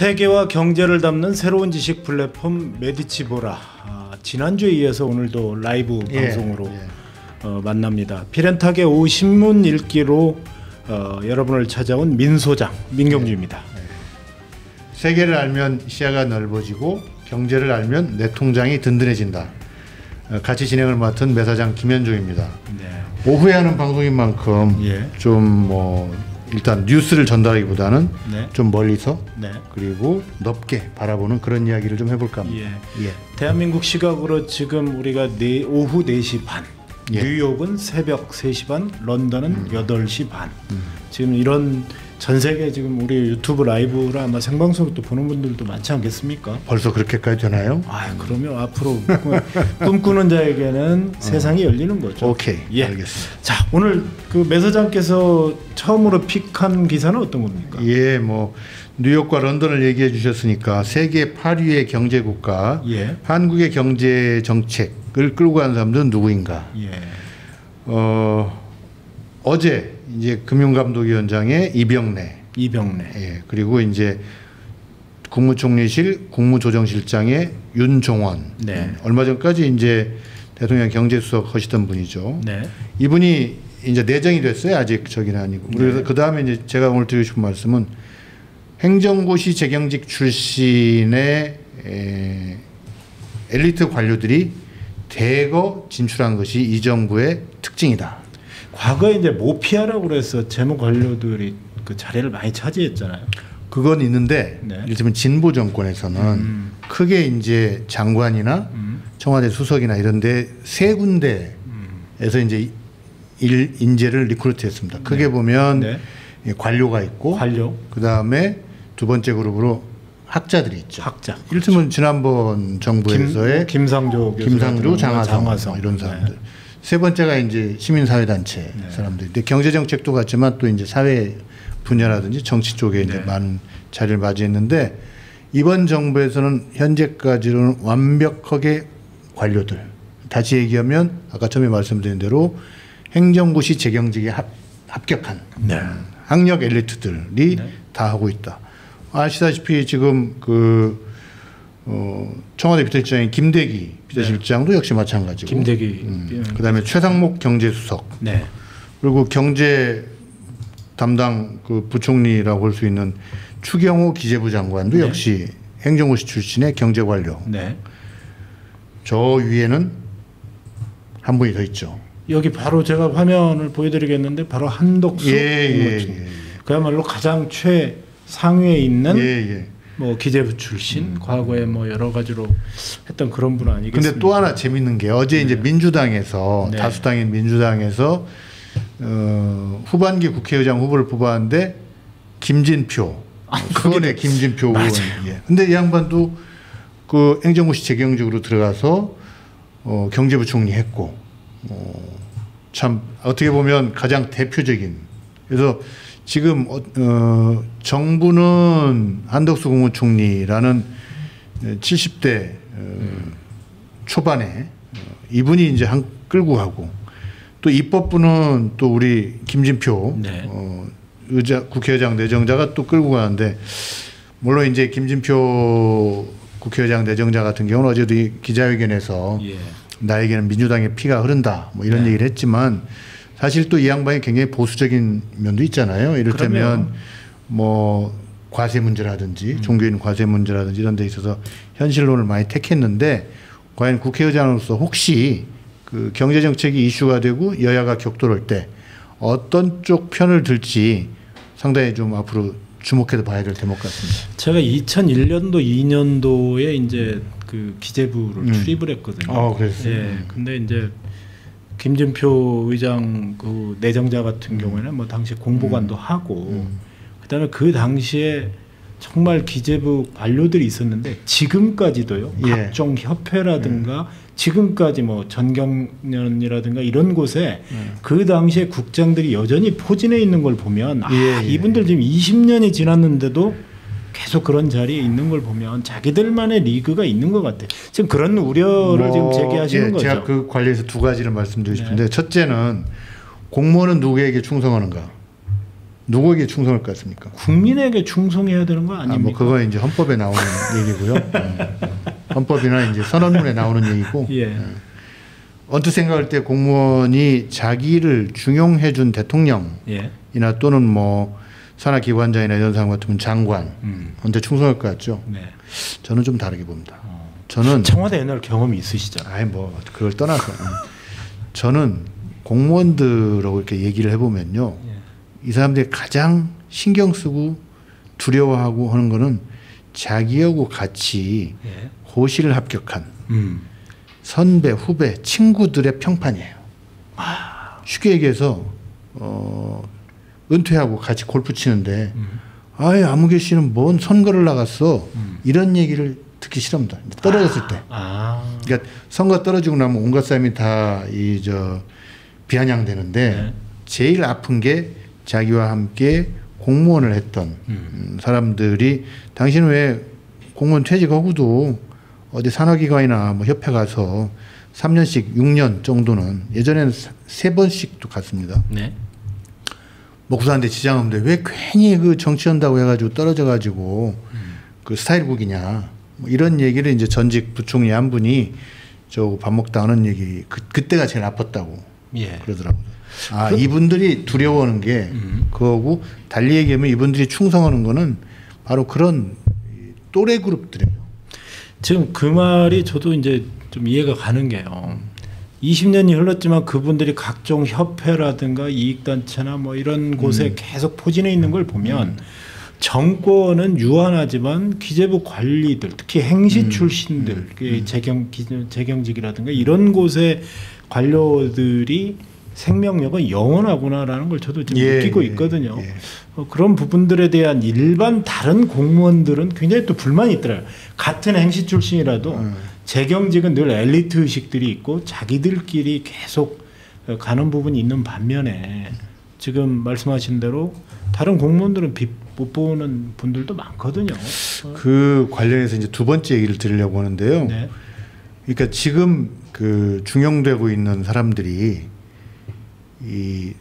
세계와 경제를 담는 새로운 지식 플랫폼 메디치보라. 아, 지난주에 이어서 오늘도 라이브 예, 방송으로 예. 어, 만납니다. 피렌탁의 오 신문 읽기로 어, 여러분을 찾아온 민 소장 민경주입니다. 세계를 알면 시야가 넓어지고 경제를 알면 내 통장이 든든해진다. 어, 같이 진행을 맡은 매사장 김현종입니다. 네. 오후에 하는 방송인 만큼 예. 좀뭐 일단 뉴스를 전달하기보다는 네. 좀 멀리서 네. 그리고 넓게 바라보는 그런 이야기를 좀 해볼까 합니다. 예. 예. 대한민국 시각으로 지금 우리가 네, 오후 4시 반, 예. 음. 뉴욕은 새벽 3시 반, 런던은 8시 반. 지금 이런 전 세계 지금 우리 유튜브 라이브를 아마 생방송으로 또 보는 분들도 많지 않겠습니까? 벌써 그렇게까지 되나요? 아, 그러면 앞으로 꿈- 꿈꾸는 자에게는 세상이 열리는 거죠. 어. 오케이, 예. 알겠습니다. 자, 오늘 그 매사장께서 처음으로 픽한 기사는 어떤 겁니까? 예, 뭐 뉴욕과 런던을 얘기해 주셨으니까 세계 8위의 경제 국가 예. 한국의 경제 정책을 끌고 가는 사람들은 누구인가? 예. 어, 어제 이제 금융감독위원장의 이병래, 이병래. 예, 그리고 이제 국무총리실 국무조정실장의 윤종원, 네. 음, 얼마 전까지 이제 대통령 경제수석 하시던 분이죠. 네. 이분이 이제 내정이 됐어요. 아직 저기는 아니고. 그래서 그 다음에 이제 제가 오늘 드리고 싶은 말씀은 행정고시 재경직 출신의 에, 엘리트 관료들이 대거 진출한 것이 이 정부의 특징이다. 과거에 이제 모피아라고 그래서 재무 관료들이 그 자리를 많이 차지했잖아요. 그건 있는데 네. 이를테면 진보 정권에서는 음. 크게 이제 장관이나 음. 청와대 수석이나 이런데 세 군데에서 이제 일 인재를 리크루트했습니다. 크게 보면 네. 이 관료가 있고 관료, 그 다음에 두 번째 그룹으로 학자들이 있죠. 학자. 이를테면 지난번 정부에서의 김, 교수 김상조, 장하성, 장하성. 이런 네. 사람들. 세 번째가 이제 시민사회단체 사람들인데 경제 정책도 같지만 또 이제 사회 분야라든지 정치 쪽에 이제 네. 많은 자리를 맞이했는데 이번 정부에서는 현재까지는 완벽하게 관료들 다시 얘기하면 아까 처음에 말씀드린 대로 행정고시 재경직에 합, 합격한 네. 학력 엘리트들이 네. 다 하고 있다. 아시다시피 지금 그 어, 청와대 비서실장인 김대기 비서실장도 역시 마찬가지고. 김대기. 음, 그다음에 최상목 경제수석 네. 그리고 경제 담당 그 부총리라고 할수 있는 추경호 기재부 장관도 네. 역시 행정고시 출신의 경제관료. 네. 저 위에는 한 분이 더 있죠. 여기 바로 제가 화면을 보여드리겠는데 바로 한덕수 예, 예, 국무총리. 예. 그야말로 가장 최 상위에 있는 예, 예. 뭐 기재부 출신 과거에 뭐 여러 가지로 했던 그런 분 아니겠습니까? 근데 또 하나 재밌는 게 어제 이제 민주당에서 네. 다수당인 민주당에서 어, 후반기 국회의장 후보를 뽑았는데 김진표 그거네 김진표 의원. 예. 근데 이 양반도 그 행정고시 재경직으로 들어가서 어, 경제부총리 했고 어, 참 어떻게 보면 가장 대표적인 그래서 지금 어, 어, 정부는 한덕수 국무총리라는 70대 어, 초반에 어, 이분이 이제 한 끌고 가고 또 입법부는 또 우리 김진표 네. 어, 의자 국회의장 내정자가 또 끌고 가는데 물론 이제 김진표 국회의장 내정자 같은 경우는 어제도 이 기자회견에서 예. 나에게는 민주당의 피가 흐른다 뭐 이런 네. 얘기를 했지만 사실 또 이 양반이 굉장히 보수적인 면도 있잖아요. 이를테면 그럼요. 뭐 과세 문제라든지 음. 종교인 과세 문제라든지 이런 데 있어서 현실론을 많이 택했는데 과연 국회의장으로서 혹시 그 경제 정책이 이슈가 되고 여야가 격돌할 때 어떤 쪽 편을 들지 상당히 좀 앞으로 주목해서 봐야 될 대목 같습니다. 제가 2001년도 2년도에 이제 그 기재부를 음. 출입을 했거든요. 아, 그랬어요? 예. 근데 이제 김진표 의장 그 내정자 음. 같은 경우에는 뭐 당시 공보관도 하고 그다음에 그 당시에 정말 기재부 관료들이 있었는데 지금까지도요. 예. 각종 협회라든가 지금까지 뭐 전경련이라든가 이런 곳에 그 당시에 국장들이 여전히 포진해 있는 걸 보면 아, 예, 예. 이분들 지금 20년이 지났는데도 계속 그런 자리에 있는 걸 보면 자기들만의 리그가 있는 것 같아. 지금 그런 우려를 뭐, 지금 제기하시는 예, 거죠. 제가 그 관련해서 두 가지를 말씀드리고 네. 싶은데 첫째는 공무원은 누구에게 충성하는가? 누구에게 충성할 것 같습니까? 국민에게 충성해야 되는 거 아, 뭐 아닙니까? 그거 이제 헌법에 나오는 얘기고요. 음. 헌법이나 이제 선언문에 나오는 얘기고 예. 언뜻 생각할 때 공무원이 자기를 중용해 준 대통령이나 예. 또는 뭐 산하 기관장이나 이런 사람 같으면 장관 음. 언제 충성할 것 같죠? 네. 저는 좀 다르게 봅니다. 어. 저는 청와대 옛날 경험이 있으시잖아요. 아이 뭐 그걸 떠나서 음. 저는 공무원들하고 이렇게 얘기를 해보면요, 예. 이 사람들이 가장 신경 쓰고 두려워하고 하는 거는 자기하고 같이 예. 고시를 합격한 음. 선배, 후배, 친구들의 평판이에요. 쉽게 얘기해서 어, 은퇴하고 같이 골프 치는데 음. 아예 아무개 씨는 뭔 선거를 나갔어 음. 이런 얘기를 듣기 싫습니다. 떨어졌을 때. 아. 그러니까 선거 떨어지고 나면 온갖 사람이 다 이 저 비아냥되는데 네. 제일 아픈 게 자기와 함께 공무원을 했던 음. 음, 사람들이 당신은 왜 공무원 퇴직하고도 어디 산하기관이나 뭐 협회 가서 3년씩 6년 정도는 예전에는 사- 세 번씩도 갔습니다. 네. 사는데 지장 없는데 왜 괜히 그 정치한다고 해가지고 떨어져가지고 그 스타일북이냐 뭐 이런 얘기를 이제 전직 부총리 한 분이 저 밥 먹다 하는 얘기 그 그때가 제일 아팠다고 예. 그러더라고요. 아 이분들이 두려워하는 게 음. 그거고 달리 얘기하면 이분들이 충성하는 거는 바로 그런 이 또래 그룹들이에요. 지금 그 말이 저도 이제 좀 이해가 가는 게요. 20년이 흘렀지만 그분들이 각종 협회라든가 이익단체나 뭐 이런 곳에 음. 계속 포진해 있는 걸 보면 정권은 유한하지만 기재부 관리들 특히 행시 음. 출신들 음. 그 재경 기- 재경직이라든가 이런 곳의 관료들이 생명력은 영원하구나라는 걸 저도 지금 예, 느끼고 예, 있거든요. 예. 어, 그런 부분들에 대한 일반 다른 공무원들은 굉장히 또 불만이 있더라고요. 같은 행시 출신이라도 음. 재경직은 늘 엘리트 의식들이 있고 자기들끼리 계속 어, 가는 부분이 있는 반면에 지금 말씀하신 대로 다른 공무원들은 빚못 보는 분들도 많거든요. 어, 그 관련해서 이제 두 번째 얘기를 드리려고 하는데요. 네. 그러니까 지금 그 중용되고 있는 사람들이 이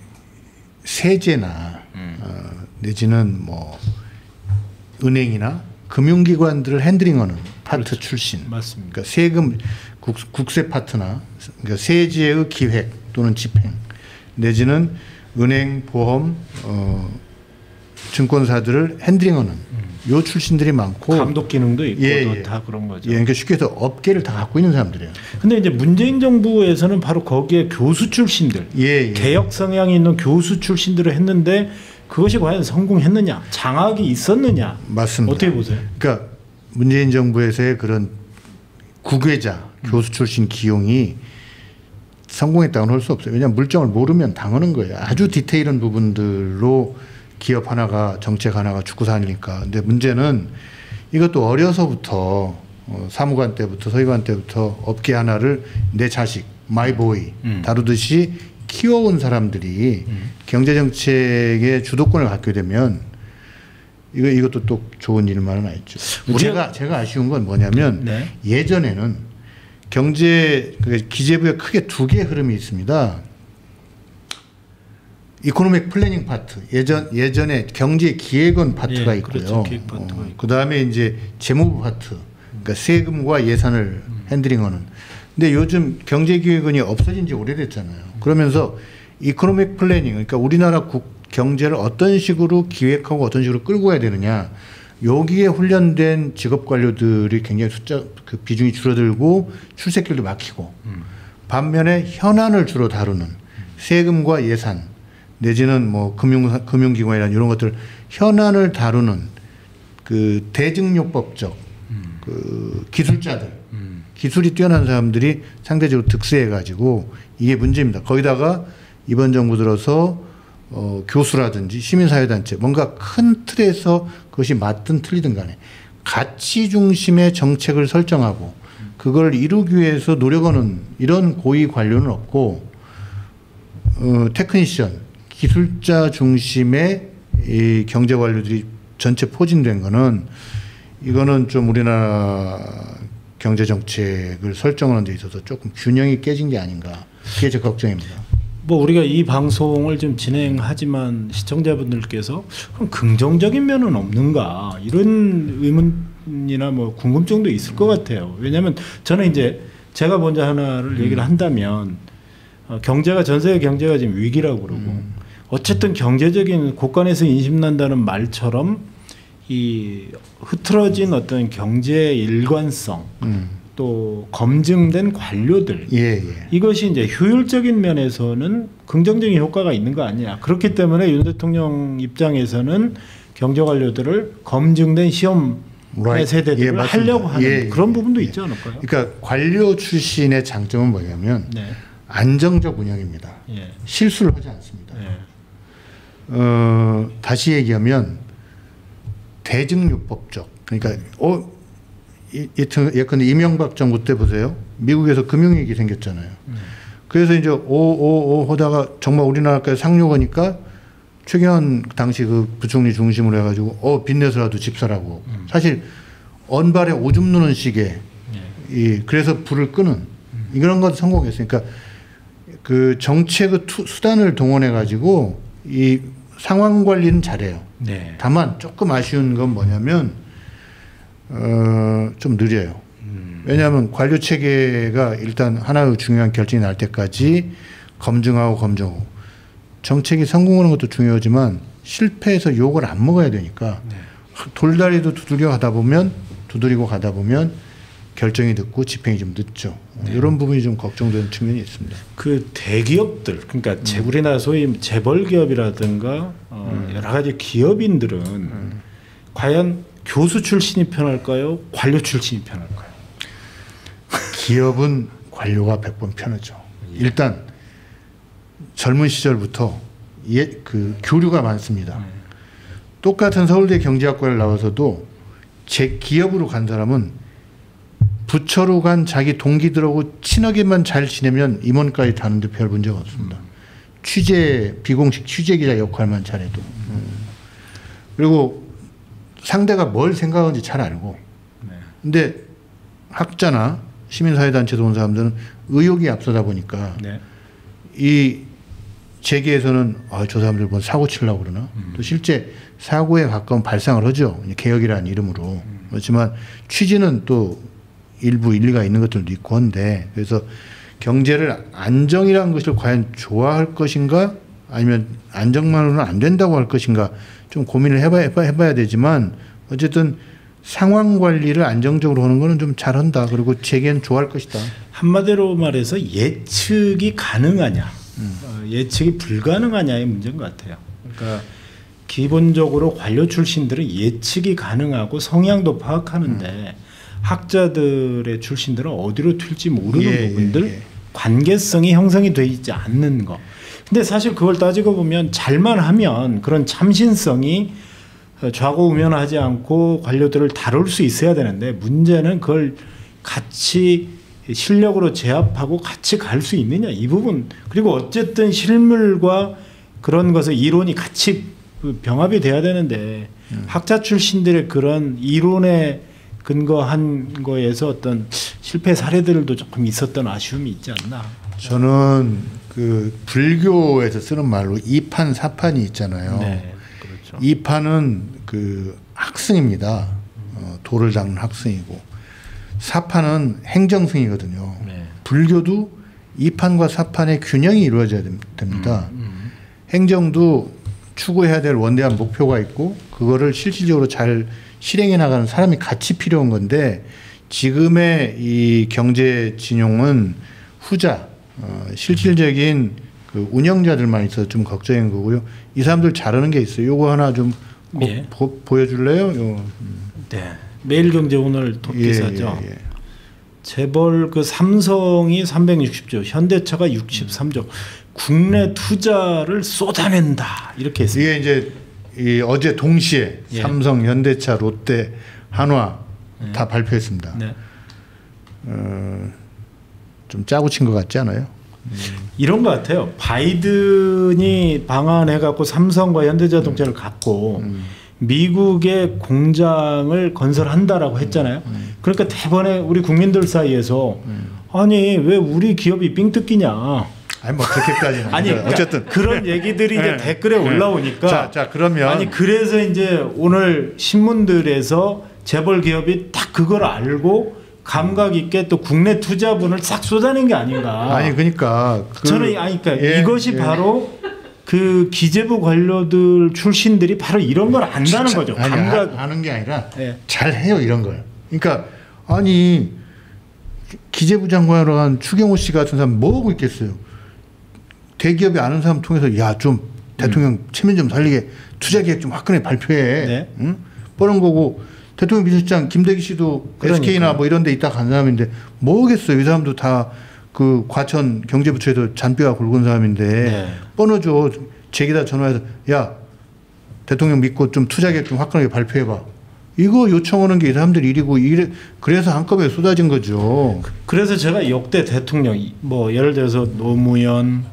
세제나 음. 어, 내지는 뭐 은행이나 금융기관들을 핸들링하는 파트 그렇죠. 출신. 맞습니다. 그러니까 세금 국, 국세 파트나 그러니까 세제의 기획 또는 집행 내지는 은행 보험 어, 증권사들을 핸들링하는 요 출신들이 많고 음. 감독 기능도 있고 예, 또 예. 다 그런 거죠. 예, 그러니까 쉽게 해서 업계를 다 갖고 있는 사람들이에요. 근데 이제 문재인 정부에서는 바로 거기에 교수 출신들 예, 예. 개혁 성향이 있는 교수 출신들을 했는데 그것이 과연 성공했느냐, 장악이 있었느냐, 맞습니다. 어떻게 보세요? 그러니까 문재인 정부에서의 그런 국외자 음. 교수 출신 기용이 성공했다고는 할 수 없어요. 왜냐하면 물정을 모르면 당하는 거예요. 아주 디테일한 부분들로 기업 하나가 정책 하나가 죽고 사니까. 근데 문제는 이것도 어려서부터 어, 사무관 때부터 서기관 때부터 업계 하나를 내 자식 my boy 음. 다루듯이 키워온 사람들이 경제 정책의 주도권을 갖게 되면 이거 이것도 또 좋은 일만은 아니죠. 제가 제가 아쉬운 건 뭐냐면 네. 예전에는 경제 그 기재부에 크게 두 개의 흐름이 있습니다. economic planning 파트 예전 예전에 경제 기획원 파트가 예, 있고요. 그렇죠. 기획 파트가 있고. 그 다음에 이제 재무부 파트, 그러니까 세금과 예산을 음. handling하는. 근데 요즘 경제 기획원이 없어진 지 오래됐잖아요. 그러면서 economic planning, 그러니까 우리나라 국 경제를 어떤 식으로 기획하고 어떤 식으로 끌고 가야 되느냐. 여기에 훈련된 직업 관료들이 굉장히 숫자 그 비중이 줄어들고 출세길도 막히고 음. 반면에 현안을 주로 다루는 세금과 예산 내지는 뭐 금융 금융기관이나 이런 것들 현안을 다루는 그 대증요법적 그 기술자들 음. 기술이 뛰어난 사람들이 상대적으로 득세해 가지고 이게 문제입니다. 거기다가 이번 정부 들어서 어, 교수라든지 시민사회단체 뭔가 큰 틀에서 그것이 맞든 틀리든 간에 가치 중심의 정책을 설정하고 그걸 이루기 위해서 노력하는 이런 고위 관료는 없고 어, 테크니션 기술자 중심의 이 경제 관료들이 전체 포진된 거는 이거는 좀 우리나라 경제 정책을 설정하는 데 있어서 조금 균형이 깨진 게 아닌가 그게 제 걱정입니다. 뭐 우리가 이 방송을 좀 진행하지만 시청자분들께서 그럼 긍정적인 면은 없는가 이런 의문이나 뭐 궁금증도 있을 것 같아요. 왜냐하면 저는 이제 제가 먼저 하나를 얘기를 한다면 어, 경제가 전 세계 경제가 지금 위기라고 그러고 어쨌든 경제적인 곳간에서 인심난다는 말처럼 이 흐트러진 어떤 경제 일관성 음. 또 검증된 관료들 예, 예. 이것이 이제 효율적인 면에서는 긍정적인 효과가 있는 거 아니냐. 그렇기 때문에 윤 대통령 입장에서는 경제 관료들을 검증된 시험 Right. 세대들을 예. 하려고 하는 예, 그런 예, 부분도 예. 있지 않을까요? 그러니까 관료 출신의 장점은 뭐냐면 네. 안정적 운영입니다. 예. 실수를 하지 않습니다. 예. 어, 다시 얘기하면 대증요법적 그러니까 어 이- 예컨- 예컨대 이명박 정부 때 보세요 미국에서 금융위기 생겼잖아요 그래서 이제 오오오 하다가 정말 우리나라까지 상륙하니까 최경환 당시 그 부총리 중심으로 해가지고 어 빚내서라도 집 사라고 사실 언발에 오줌 누는 식의 이 그래서 불을 끄는 이런 건 성공했어요. 그러니까 그 정책의 투, 수단을 동원해 가지고 이 상황 관리는 잘해요. 네. 다만 조금 아쉬운 건 뭐냐면 어, 좀 느려요. 왜냐하면 관료 체계가 일단 하나의 중요한 결정이 날 때까지 검증하고 검증하고 정책이 성공하는 것도 중요하지만 실패해서 욕을 안 먹어야 되니까 돌다리도 두들겨 가다 보면 두드리고 가다 보면 결정이 늦고 집행이 좀 늦죠. 이런 부분이 좀 걱정되는 측면이 있습니다. 그 대기업들 그러니까 음. 재- 우리나라 소위 재벌 기업이라든가 어, 음. 여러 가지 기업인들은 과연 교수 출신이 편할까요? 관료 출신이 편할까요? 기업은 관료가 100번 편하죠. 일단 젊은 시절부터 예, 그 교류가 많습니다. 똑같은 서울대 경제학과를 나와서도 제 기업으로 간 사람은 부처로 간 자기 동기들하고 친하게만 잘 지내면 임원까지 다는데 별 문제가 없습니다. 취재 비공식 취재 기자 역할만 잘해도 음. 그리고 상대가 뭘 생각하는지 잘 알고 네. 근데 학자나 시민사회단체에서 온 사람들은 의욕이 앞서다 보니까 네. 이 재계에서는 아, 저 사람들 뭐 사고 치려고 그러나 또 실제 사고에 가까운 발상을 하죠. 개혁이라는 이름으로. 그렇지만 취지는 또 일부 일리가 있는 것들도 있고 한데 그래서 경제를 안정이라는 것을 과연 좋아할 것인가 아니면 안정만으로는 안 된다고 할 것인가 좀 고민을 해봐야, 해봐- 해봐야 되지만 어쨌든 상황 관리를 안정적으로 하는 거는 좀 잘한다. 그리고 재계는 좋아할 것이다. 한마디로 말해서 예측이 가능하냐, 음. 어, 예측이 불가능하냐의 문제인 것 같아요. 그러니까 기본적으로 관료 출신들은 예측이 가능하고 성향도 파악하는데 음. 학자들의 출신들은 어디로 튈지 모르는 예, 예, 부분들, 예. 관계성이 형성이 되어 있지 않는 거. 근데 사실 그걸 따지고 보면 잘만 하면 그런 참신성이 어, 좌고우면하지 않고 관료들을 다룰 수 있어야 되는데 문제는 그걸 같이 실력으로 제압하고 같이 갈 수 있느냐 이 부분 그리고 어쨌든 실물과 그런 것의 이론이 같이 그 병합이 돼야 되는데 학자 출신들의 그런 이론에 근거한 거에서 어떤 실패 사례들도 조금 있었던 아쉬움이 있지 않나. 저는 그 불교에서 쓰는 말로 이판 사판이 있잖아요. 네, 그렇죠. 이판은 그 학승입니다. 어, 도를 닦는 학승이고 사판은 행정승이거든요. 네. 불교도 이판과 사판의 균형이 이루어져야 됩- 됩니다. 음, 행정도 추구해야 될 원대한 목표가 있고 그거를 실질적으로 잘 실행해 나가는 사람이 같이 필요한 건데 지금의 이 경제 진용은 후자 어, 실질적인 그 운영자들만 있어서 좀 걱정인 거고요. 이 사람들 잘하는 게 있어요. 요거 하나 좀 고- 예. 보, 보여줄래요? 요. 네. 매일경제 오늘 톱 예, 기사죠. 예, 예. 재벌 그 삼성이 360조, 현대차가 63조. 국내 투자를 쏟아낸다 이렇게 했습니다. 이게 이제 이 어제 동시에 예. 삼성, 현대차, 롯데, 한화 다 발표했습니다. 네. 어, 좀 짜고 친 것 같지 않아요? 이런 것 같아요. 바이든이 방한해 갖고 삼성과 현대자동차를 갖고 미국의 공장을 건설한다라고 했잖아요. 그러니까 대번에 우리 국민들 사이에서 아니 왜 우리 기업이 삥 뜯기냐? 아니 뭐 그렇게까지는 아니. 그러니까 어쨌든 그런 얘기들이 이제 네. 댓글에 네. 올라오니까 자, 자 그러면 아니 그래서 이제 오늘 신문들에서 재벌 기업이 딱 그걸 알고 감각 있게 또 국내 투자분을 싹 쏟아낸 게 아닌가. 아니 그러니까 그- 저는 아니 그러니까 예, 이것이 예. 바로 그 기재부 관료들 출신들이 바로 이런 걸 안다는 진짜- 거죠. 아니, 감각. 아, 아는 게 아니라 예. 잘 해요 이런 걸. 그러니까 아니 기재부 장관으로 간 추경호 씨 같은 사람 뭐 하고 있겠어요. 대기업이 아는 사람 통해서 야 좀 대통령 체면 좀 살리게 투자 계획 좀 화끈하게 발표해. 음. 네. 응? 뻔한 거고 대통령 비서실장 김대기 씨도 그러니까요. SK나 뭐 이런 데 있다 간 사람인데 뭐 하겠어요. 이 사람도 다 그 과천 경제부처에서 잔뼈가 굵은 사람인데 네. 뻔하죠. 제기다 전화해서 야 대통령 믿고 좀 투자 계획 좀 화끈하게 발표해봐. 이거 요청하는 게 이 사람들 일이고 이래 그래서 한꺼번에 쏟아진 거죠. 그래서 제가 역대 대통령 이- 뭐 예를 들어서 노무현,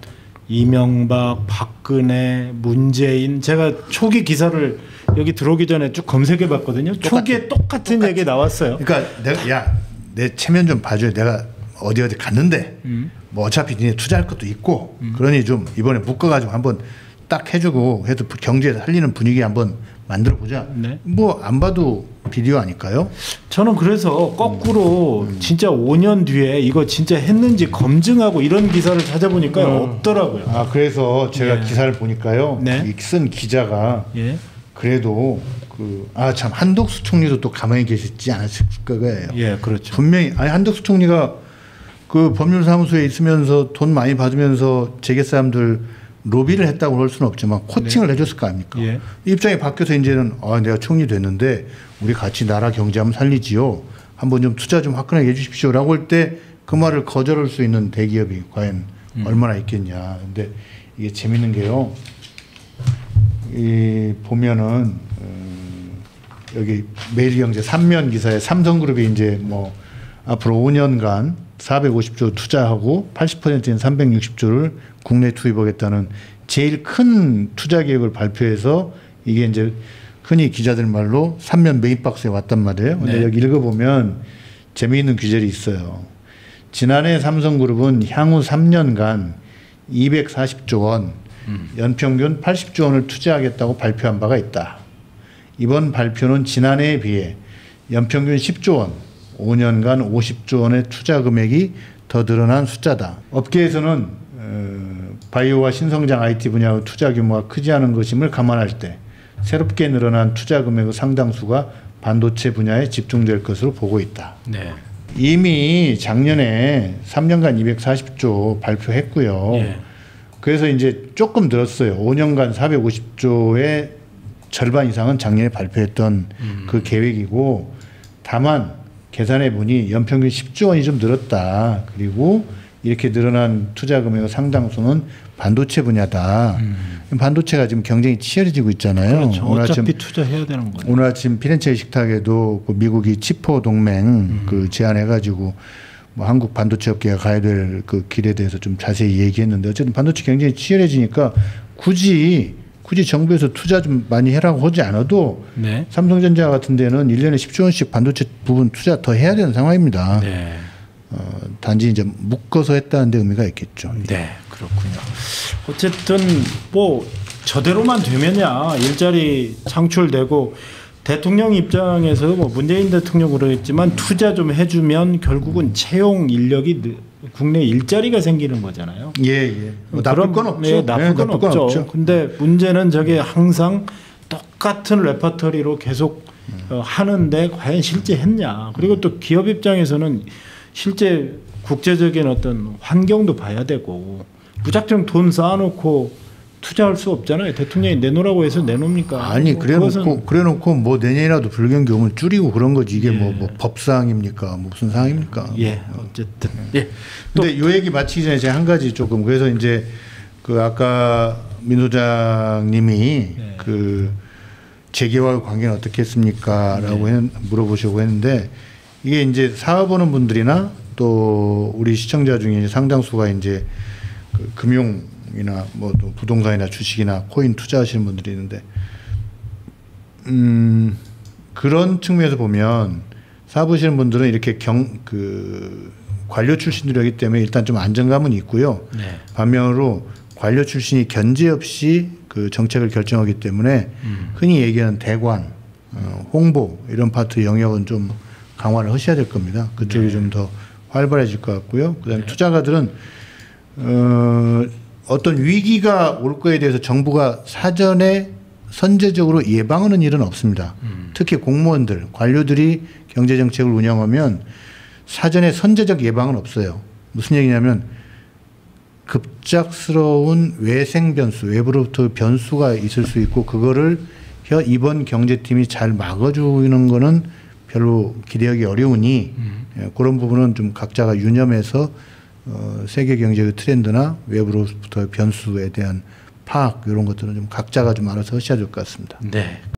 이명박, 박근혜, 문재인 제가 초기 기사를 여기 들어오기 전에 쭉 검색해 봤거든요. 초기에 똑같은 얘기 나왔어요. 그러니까 내가 야 내 체면 좀 봐줘요. 내가 어디 어디 갔는데 음. 뭐 어차피 니네 투자할 것도 있고 그러니 좀 이번에 묶어가지고 한번 딱 해주고 해도 경제 살리는 분위기 한번 만들어 보자. 네. 뭐안 봐도 비디오 아닐까요? 저는 그래서 거꾸로 진짜 5년 뒤에 이거 진짜 했는지 검증하고 이런 기사를 찾아보니까 없더라고요. 아 그래서 제가 예. 기사를 보니까요. 네. 이쓴 기자가 예. 그래도 그 아 참 한덕수 총리도 또 가만히 계셨지 않았을 거예요. 예, 그렇죠. 분명히 아니 한덕수 총리가 그 법률사무소에 있으면서 돈 많이 받으면서 재계 사람들 로비를 했다고 할 수는 없지만 코칭을 해줬을 거 아닙니까? 예. 입장이 바뀌어서 이제는 아 내가 총리 됐는데 우리 같이 나라 경제 한번 살리지요. 한번 좀 투자 좀 화끈하게 해주십시오라고 할 때 그 말을 거절할 수 있는 대기업이 과연 얼마나 있겠냐. 근데 이게 재밌는 게요. 이 보면은 음, 여기 매일경제 3면 기사에 삼성그룹이 이제 뭐 앞으로 5년간 450조 투자하고 80%인 360조를 국내 투입하겠다는 제일 큰 투자 계획을 발표해서 이게 이제 흔히 기자들 말로 3면 메인박스에 왔단 말이에요. 근데 네. 여기 읽어보면 재미있는 규절이 있어요. 지난해 삼성그룹은 향후 3년간 240조 원, 연평균 80조 원을 투자하겠다고 발표한 바가 있다. 이번 발표는 지난해에 비해 연평균 10조 원, 5년간 50조 원의 투자 금액이 더 늘어난 숫자다. 업계에서는 어, 바이오와 신성장 IT 분야의 투자 규모가 크지 않은 것임을 감안할 때 새롭게 늘어난 투자 금액의 상당수가 반도체 분야에 집중될 것으로 보고 있다. 네. 이미 작년에 3년간 240조 발표했고요. 예. 그래서 이제 조금 늘었어요. 5년간 450조의 절반 이상은 작년에 발표했던 그 계획이고 다만 계산해 보니 연평균 10조 원이 좀 늘었다. 그리고 이렇게 늘어난 투자 금액의 상당수는 반도체 분야다. 반도체가 지금 경쟁이 치열해지고 있잖아요. 그렇죠. 오늘 아침 어차피 투자해야 되는 거예요. 오늘 아침 피렌체 식탁에도 그 미국이 치포 동맹 그 제안해가지고 뭐 한국 반도체 업계가 가야 될 그 길에 대해서 좀 자세히 얘기했는데 어쨌든 반도체 경쟁이 치열해지니까 굳이 굳이 정부에서 투자 좀 많이 해라고 하지 않아도 네. 삼성전자 같은 데는 일년에 10조 원씩 반도체 부분 투자 더 해야 되는 상황입니다. 네. 어, 단지 이제 묶어서 했다는 데 의미가 있겠죠. 네, 그렇군요. 어쨌든 뭐 저대로만 되면야 일자리 창출되고 대통령 입장에서 뭐 문재인 대통령 그러겠지만 투자 좀 해주면 결국은 채용 인력이 느- 국내 일자리가 생기는 거잖아요. 예, 예. 뭐 나쁠 건 없죠. 네, 나쁠 예, 건 나쁠 없죠. 근데 문제는 저게 항상 똑같은 레퍼토리로 계속 어, 하는데 과연 실제 했냐. 그리고 또 기업 입장에서는 실제 국제적인 어떤 환경도 봐야 되고 무작정 돈 쌓아놓고 투자할 수 없잖아요. 대통령이 내놓으라고 해서 내놓습니까? 아니 뭐 그래놓고 그래놓고 뭐 내년이라도 불경경을 줄이고 그런 거지 이게 뭐, 예. 뭐 법사항입니까 뭐 무슨 사항입니까? 예, 어쨌든 예. 근데 요 얘기 마치기 전에 제가 한 가지 조금 그래서 이제 그 아까 민 소장님이 네. 그 재계와 관계는 어떻게 했습니까?라고 했- 물어보시고 했는데 이게 이제 사업하는 분들이나 또 우리 시청자 중에 상당수가 이제 그 금융 이나 뭐또 부동산이나 주식이나 코인 투자하시는 분들이 있는데 음 그런 측면에서 보면 사업하시는 분들은 이렇게 경 그 관료 출신들이기 때문에 일단 좀 안정감은 있고요. 네. 반면으로 관료 출신이 견제 없이 그 정책을 결정하기 때문에 음. 흔히 얘기하는 대관, 어, 홍보 이런 파트 영역은 좀 강화를 하셔야 될 겁니다. 그쪽이 네. 좀더 활발해질 것 같고요. 그다음에 투자가들은 어, 어떤 위기가 올 거에 대해서 정부가 사전에 선제적으로 예방하는 일은 없습니다. 음. 특히 공무원들, 관료들이 경제 정책을 운영하면 사전에 선제적 예방은 없어요. 무슨 얘기냐면 급작스러운 외생 변수, 외부로부터 변수가 있을 수 있고 그거를 혀- 이번 경제팀이 잘 막아주는 거는 별로 기대하기 어려우니 음. 예, 그런 부분은 좀 각자가 유념해서 어, 세계 경제의 트렌드나 외부로부터 변수에 대한 파악 이런 것들은 좀 각자가 좀 알아서 하셔야 될 것 같습니다. 네.